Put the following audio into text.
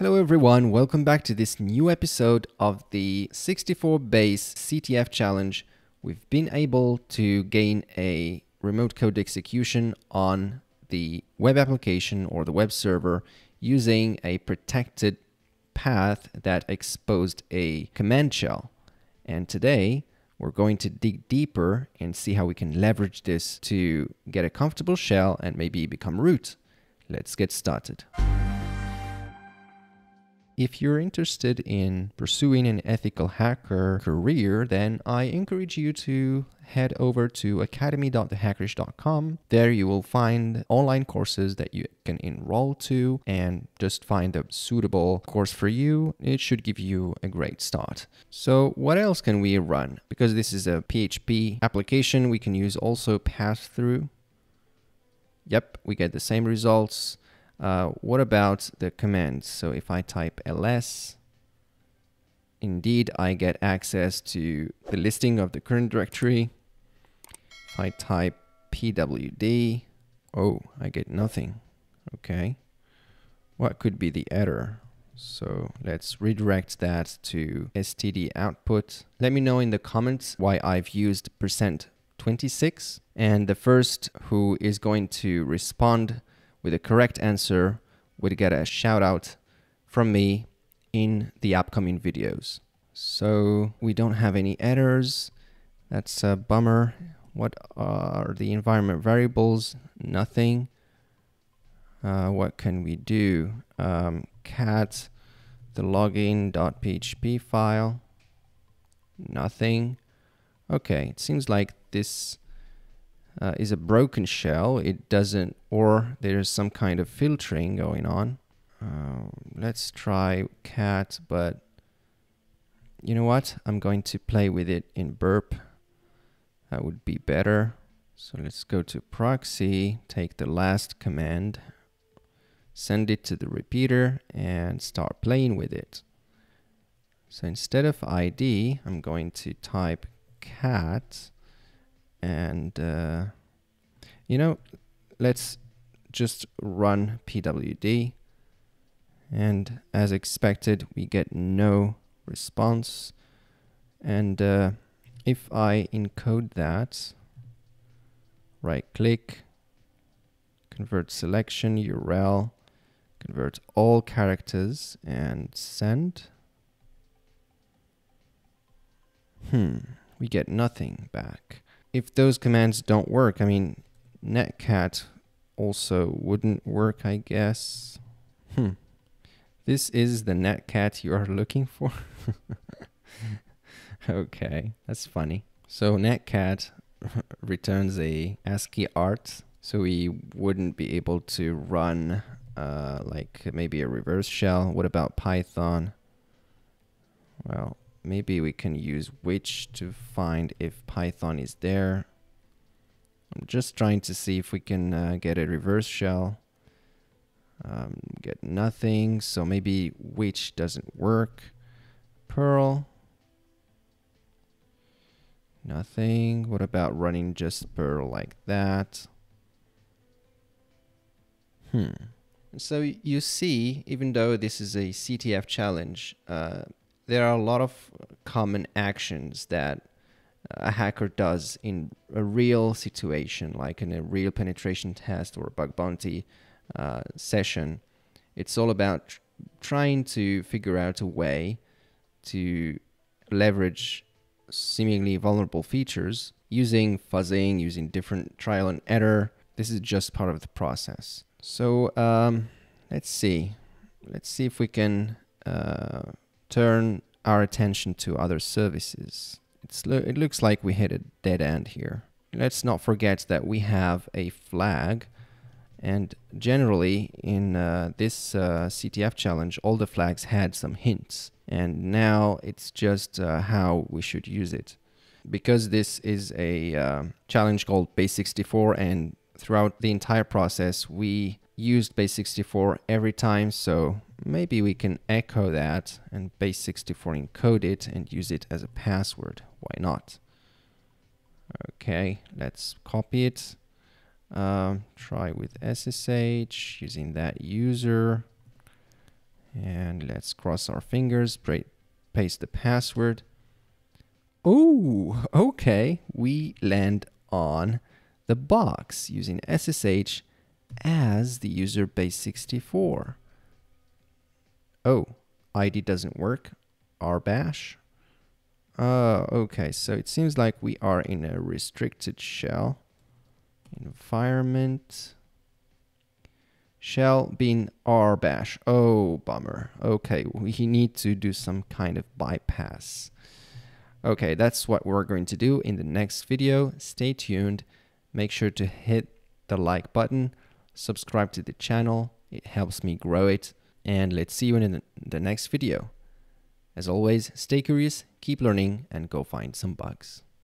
Hello everyone, welcome back to this new episode of the 64 base CTF challenge. We've been able to gain a remote code execution on the web application or the web server using a protected path that exposed a command shell. And today we're going to dig deeper and see how we can leverage this to get a comfortable shell and maybe become root. Let's get started. If you're interested in pursuing an ethical hacker career, then I encourage you to head over to academy.thehackerish.com. There you will find online courses that you can enroll to and just find a suitable course for you. It should give you a great start. So what else can we run? Because this is a PHP application, we can use also pass-through. Yep, we get the same results. Uh, what about the commands? So if I type ls, indeed I get access to the listing of the current directory. If I type pwd, oh, I get nothing. Okay. What could be the error? So let's redirect that to std output. Let me know in the comments why I've used percent 26 and the first who is going to respond with the correct answer would get a shout out from me in the upcoming videos. So we don't have any errors. That's a bummer. What are the environment variables? Nothing. Uh, what can we do? Um, cat the login.php file. Nothing. Okay, it seems like this uh, is a broken shell. It doesn't, or there's some kind of filtering going on. Uh, let's try cat, but you know what? I'm going to play with it in burp. That would be better. So let's go to proxy, take the last command, send it to the repeater and start playing with it. So instead of ID, I'm going to type cat and uh, you know let's just run pwd and as expected we get no response. And uh, if I encode that right click convert selection URL convert all characters and send. Hmm we get nothing back if those commands don't work, I mean, netcat also wouldn't work, I guess. Hmm. This is the netcat you are looking for? okay, that's funny. So netcat returns a ASCII art, so we wouldn't be able to run uh, like maybe a reverse shell. What about Python? Maybe we can use which to find if Python is there. I'm just trying to see if we can uh, get a reverse shell. Um, get nothing, so maybe which doesn't work. Perl. Nothing. What about running just Perl like that? Hmm. So you see, even though this is a CTF challenge, uh, there are a lot of common actions that a hacker does in a real situation, like in a real penetration test or bug bounty uh, session. It's all about tr trying to figure out a way to leverage seemingly vulnerable features using fuzzing, using different trial and error. This is just part of the process. So um, let's see. Let's see if we can uh, turn our attention to other services. Lo it looks like we hit a dead end here. Let's not forget that we have a flag and generally in uh, this uh, CTF challenge all the flags had some hints and now it's just uh, how we should use it. Because this is a uh, challenge called Base64 and throughout the entire process we used base64 every time, so maybe we can echo that and base64 encode it and use it as a password. Why not? Okay, let's copy it. Um, try with SSH using that user And let's cross our fingers, paste the password. Oh, okay. We land on the box using SSH as the user base 64. Oh, ID doesn't work. rbash. Uh, okay, so it seems like we are in a restricted shell. Environment. Shell being rbash. Oh, bummer. Okay, we need to do some kind of bypass. Okay, that's what we're going to do in the next video. Stay tuned. Make sure to hit the like button, subscribe to the channel. It helps me grow it. And let's see you in the next video. As always, stay curious, keep learning, and go find some bugs.